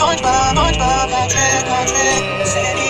SpongeBob, SpongeBob, Patrick, Patrick, Sandy.